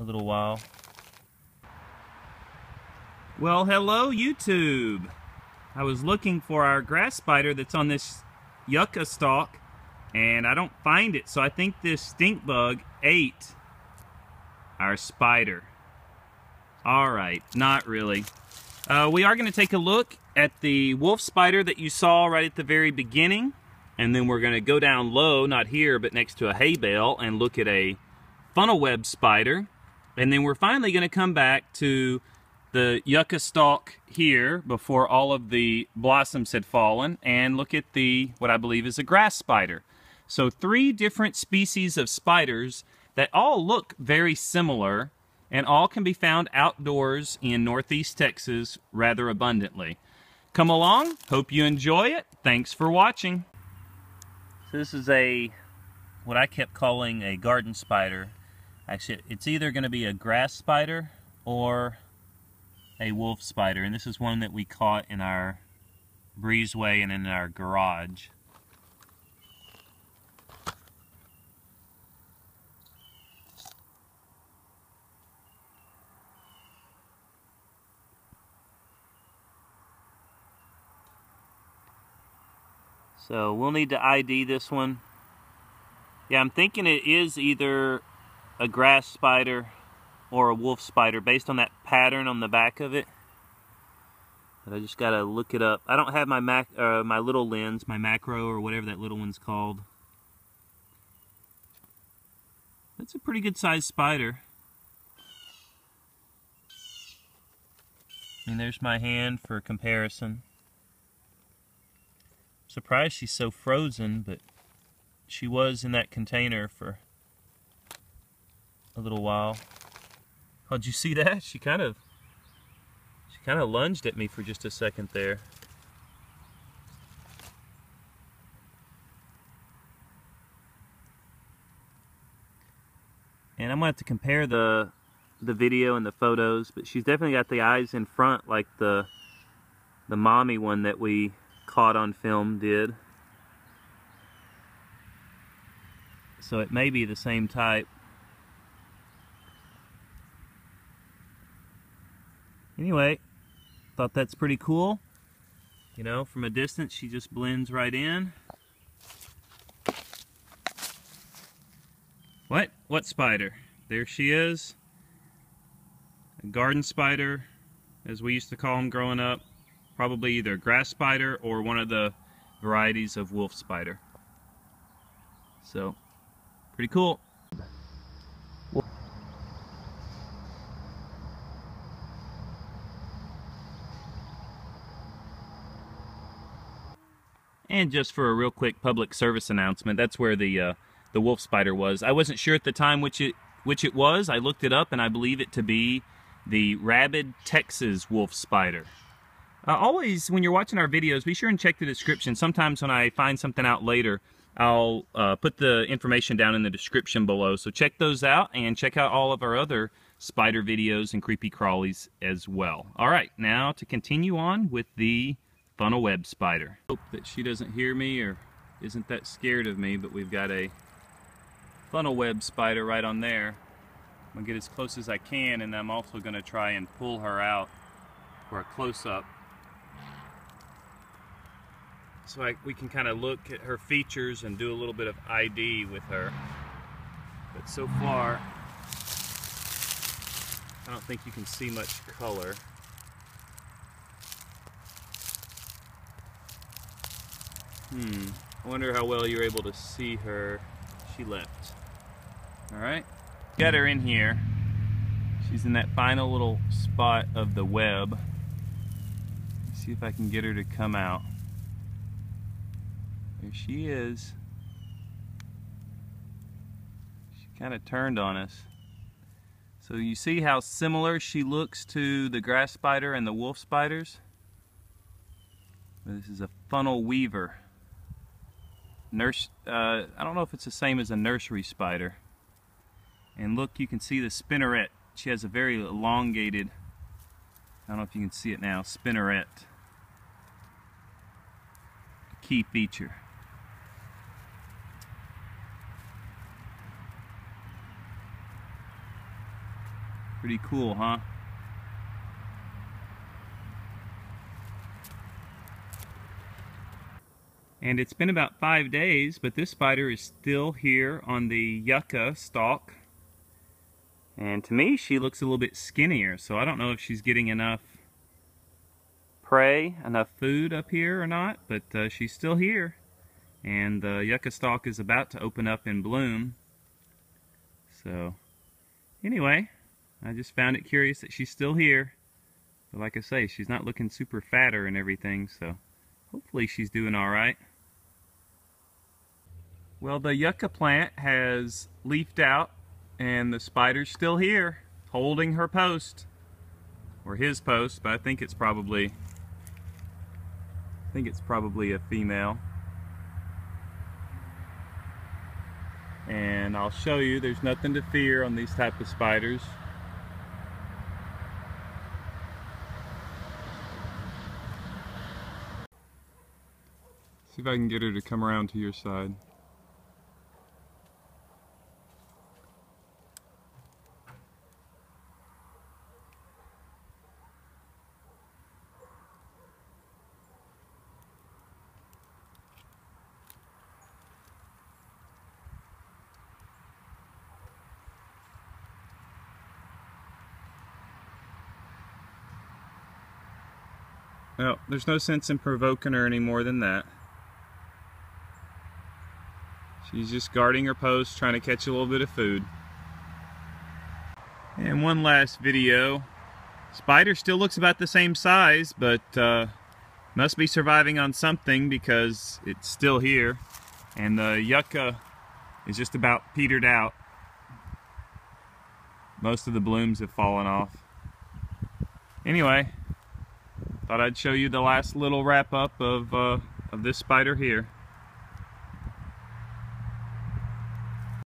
a little while. Well, hello YouTube. I was looking for our grass spider that's on this yucca stalk and I don't find it. So I think this stink bug ate our spider. All right, not really. Uh, we are going to take a look at the wolf spider that you saw right at the very beginning. And then we're going to go down low, not here, but next to a hay bale and look at a funnel web spider. And then we're finally going to come back to the yucca stalk here before all of the blossoms had fallen and look at the what I believe is a grass spider. So three different species of spiders that all look very similar and all can be found outdoors in northeast Texas rather abundantly. Come along, hope you enjoy it. Thanks for watching. So this is a, what I kept calling a garden spider. Actually, it's either going to be a grass spider or a wolf spider. And this is one that we caught in our breezeway and in our garage. So we'll need to ID this one. Yeah, I'm thinking it is either a grass spider or a wolf spider based on that pattern on the back of it. But I just gotta look it up. I don't have my mac, uh, my little lens, my macro or whatever that little one's called. That's a pretty good sized spider. And there's my hand for comparison surprised she's so frozen, but she was in that container for a little while. Oh, did you see that? She kind of, she kind of lunged at me for just a second there. And I'm gonna have to compare the the video and the photos, but she's definitely got the eyes in front like the the mommy one that we caught on film did. So it may be the same type. Anyway, thought that's pretty cool. You know, from a distance she just blends right in. What? What spider? There she is. A garden spider, as we used to call them growing up probably either grass spider or one of the varieties of wolf spider. So, pretty cool. And just for a real quick public service announcement, that's where the uh, the wolf spider was. I wasn't sure at the time which it which it was. I looked it up and I believe it to be the rabid Texas wolf spider. Uh, always, when you're watching our videos, be sure and check the description. Sometimes when I find something out later, I'll uh, put the information down in the description below. So check those out and check out all of our other spider videos and creepy crawlies as well. All right, now to continue on with the funnel web spider. Hope that she doesn't hear me or isn't that scared of me, but we've got a funnel web spider right on there. I'm gonna get as close as I can and I'm also gonna try and pull her out for a close-up so I, we can kind of look at her features and do a little bit of ID with her. But so far, I don't think you can see much color. Hmm, I wonder how well you're able to see her. She left. Alright, got her in here. She's in that final little spot of the web. Let's see if I can get her to come out. There she is. She kind of turned on us. So you see how similar she looks to the grass spider and the wolf spiders? This is a funnel weaver. Nurse, uh, I don't know if it's the same as a nursery spider. And look, you can see the spinneret. She has a very elongated, I don't know if you can see it now, spinneret. A Key feature. Pretty cool, huh? And it's been about five days, but this spider is still here on the yucca stalk. And to me, she looks a little bit skinnier, so I don't know if she's getting enough prey, enough food up here or not, but uh, she's still here. And the yucca stalk is about to open up and bloom. So, anyway, I just found it curious that she's still here. But like I say, she's not looking super fatter and everything, so hopefully she's doing all right. Well, the yucca plant has leafed out and the spider's still here holding her post or his post, but I think it's probably I think it's probably a female. And I'll show you there's nothing to fear on these type of spiders. See if I can get her to come around to your side. Well, there's no sense in provoking her any more than that. She's just guarding her post, trying to catch a little bit of food. And one last video. Spider still looks about the same size, but uh, must be surviving on something because it's still here. And the yucca is just about petered out. Most of the blooms have fallen off. Anyway, Thought I'd show you the last little wrap up of, uh, of this spider here.